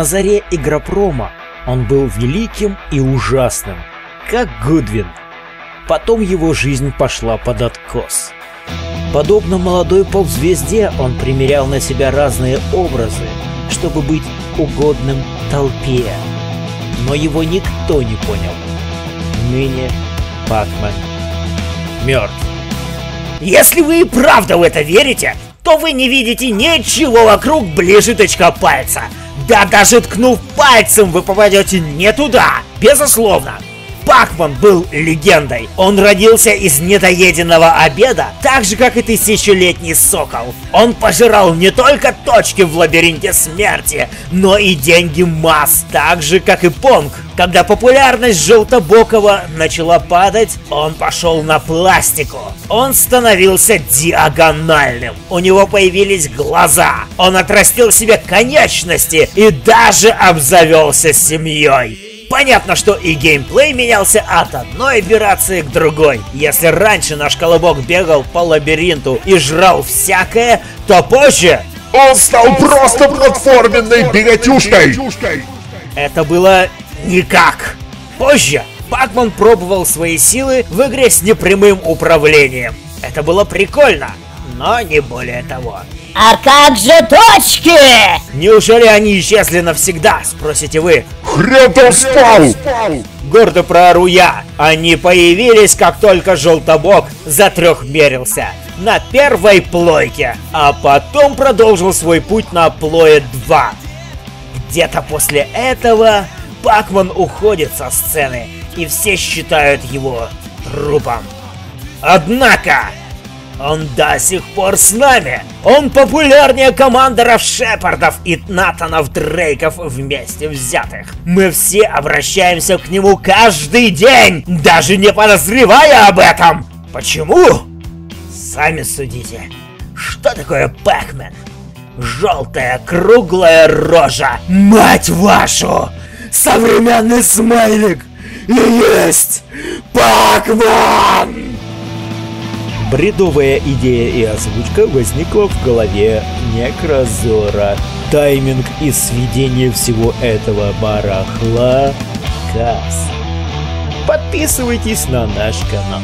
На заре игропрома он был великим и ужасным, как Гудвин. Потом его жизнь пошла под откос. Подобно молодой поп-звезде, он примерял на себя разные образы, чтобы быть угодным толпе. Но его никто не понял. Ныне Пакман мертв. Если вы и правда в это верите, то вы не видите ничего вокруг ближе тычка пальца. Да даже ткнув пальцем, вы попадете не туда. Безусловно, Пакман был легендой. Он родился из недоеденного обеда, так же, как и тысячелетний сокол. Он пожирал не только точки в лабиринте смерти, но и деньги масс, так же, как и Понг. Когда популярность Желтобокова начала падать, он пошел на пластику. Он становился диагональным. У него появились глаза. Он отрастил себе конечности и даже обзавелся семьей. Понятно, что и геймплей менялся от одной операции к другой. Если раньше наш колобок бегал по лабиринту и жрал всякое, то позже... Он стал просто платформенной бегатюшкой! Это было никак. Позже Пакман пробовал свои силы в игре с непрямым управлением. Это было прикольно, но не более того. А как же точки? Неужели они исчезли навсегда, спросите вы? Там спал! Гордо проору я. Они появились, как только Желтобок затрехмерился на первой плойке, а потом продолжил свой путь на плое 2. Где-то после этого Пакман уходит со сцены, и все считают его трупом. Однако, он до сих пор с нами. Он популярнее командоров Шепардов и Натанов Дрейков вместе взятых. Мы все обращаемся к нему каждый день, даже не подозревая об этом. Почему? Сами судите. Что такое Пэкмен? Желтая круглая рожа. Мать вашу! Современный смайлик! И есть Пакман! Бредовая идея и озвучка возникла в голове Некрозора. Тайминг и сведение всего этого барахла. Подписывайтесь на наш канал.